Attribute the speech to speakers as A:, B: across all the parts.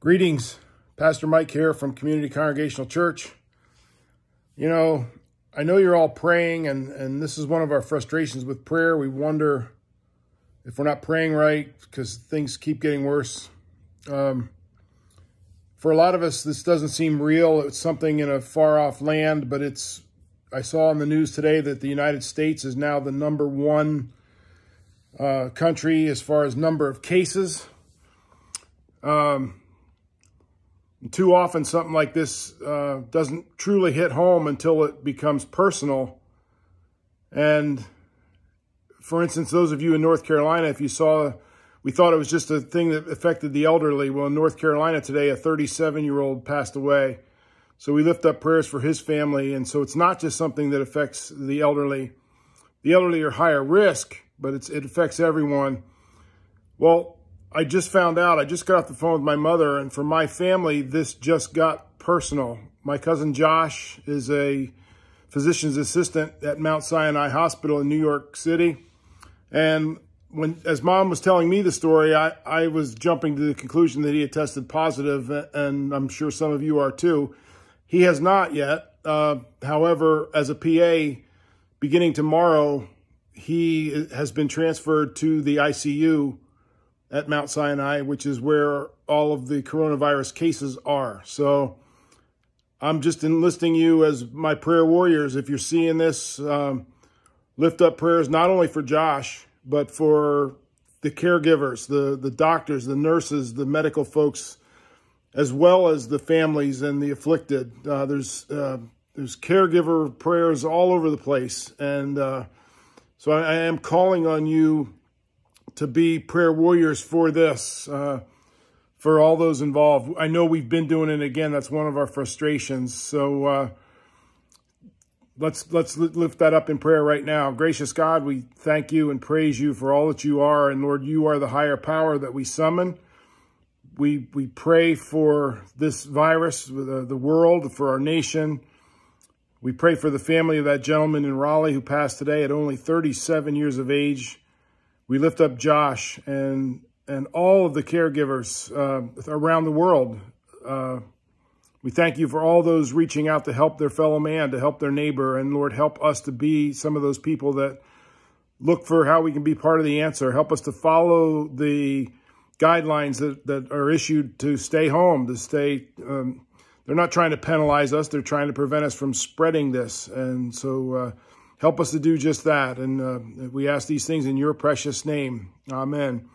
A: Greetings, Pastor Mike here from Community Congregational Church. You know, I know you're all praying, and, and this is one of our frustrations with prayer. We wonder if we're not praying right because things keep getting worse. Um, for a lot of us, this doesn't seem real. It's something in a far off land, but it's. I saw in the news today that the United States is now the number one uh, country as far as number of cases. Um, too often, something like this uh, doesn't truly hit home until it becomes personal. And for instance, those of you in North Carolina, if you saw, we thought it was just a thing that affected the elderly. Well, in North Carolina today, a 37 year old passed away. So we lift up prayers for his family. And so it's not just something that affects the elderly. The elderly are higher risk, but it affects everyone. Well, I just found out, I just got off the phone with my mother, and for my family, this just got personal. My cousin Josh is a physician's assistant at Mount Sinai Hospital in New York City. And when, as mom was telling me the story, I, I was jumping to the conclusion that he had tested positive, and I'm sure some of you are too. He has not yet. Uh, however, as a PA, beginning tomorrow, he has been transferred to the ICU at Mount Sinai, which is where all of the coronavirus cases are. So I'm just enlisting you as my prayer warriors. If you're seeing this, um, lift up prayers not only for Josh, but for the caregivers, the, the doctors, the nurses, the medical folks, as well as the families and the afflicted. Uh, there's uh, there's caregiver prayers all over the place, and uh, so I, I am calling on you to be prayer warriors for this, uh, for all those involved. I know we've been doing it again. That's one of our frustrations. So uh, let's let's lift that up in prayer right now. Gracious God, we thank you and praise you for all that you are, and Lord, you are the higher power that we summon. We we pray for this virus, the, the world, for our nation. We pray for the family of that gentleman in Raleigh who passed today at only 37 years of age. We lift up Josh and and all of the caregivers uh, around the world. Uh, we thank you for all those reaching out to help their fellow man, to help their neighbor. And Lord, help us to be some of those people that look for how we can be part of the answer. Help us to follow the guidelines that, that are issued to stay home, to stay. Um, they're not trying to penalize us. They're trying to prevent us from spreading this. And so uh, Help us to do just that. And uh, we ask these things in your precious name. Amen.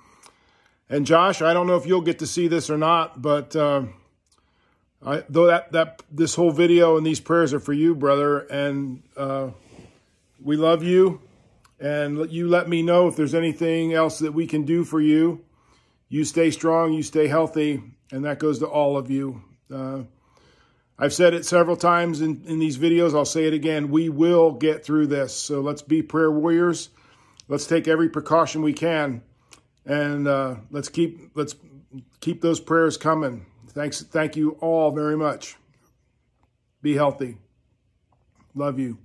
A: And Josh, I don't know if you'll get to see this or not, but uh, I, though that, that this whole video and these prayers are for you, brother, and uh, we love you. And you let me know if there's anything else that we can do for you. You stay strong, you stay healthy, and that goes to all of you. I've said it several times in, in these videos. I'll say it again. We will get through this. So let's be prayer warriors. Let's take every precaution we can. And uh, let's keep let's keep those prayers coming. Thanks. Thank you all very much. Be healthy. Love you.